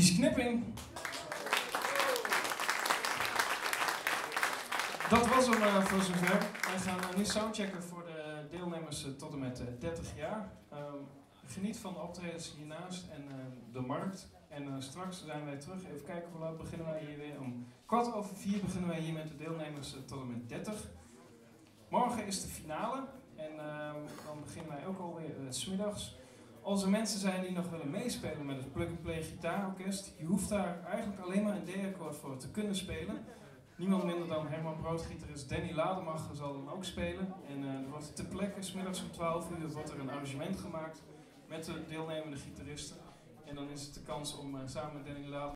Mies Knipping. Dat was hem uh, voor zover. Wij gaan uh, nu soundchecken voor de deelnemers uh, tot en met 30 jaar. Um, geniet van de optredens hiernaast en de markt. En straks zijn wij terug. Even kijken hoe laat beginnen wij hier weer. Om kwart over vier beginnen wij hier met de deelnemers tot en met 30. Morgen is de finale. En ehm, dan beginnen wij ook alweer uh, smiddags. Als er mensen zijn die nog willen meespelen met het plug-and-play gitaarorkest, je hoeft daar eigenlijk alleen maar een D-akkoord voor te kunnen spelen. Niemand minder dan Herman Broodgitarist Danny Lademacher zal dan ook spelen. En uh, er wordt ter plekke, smiddags om 12 uur, wordt er een arrangement gemaakt met de deelnemende gitaristen. En dan is het de kans om uh, samen met Danny Lademacher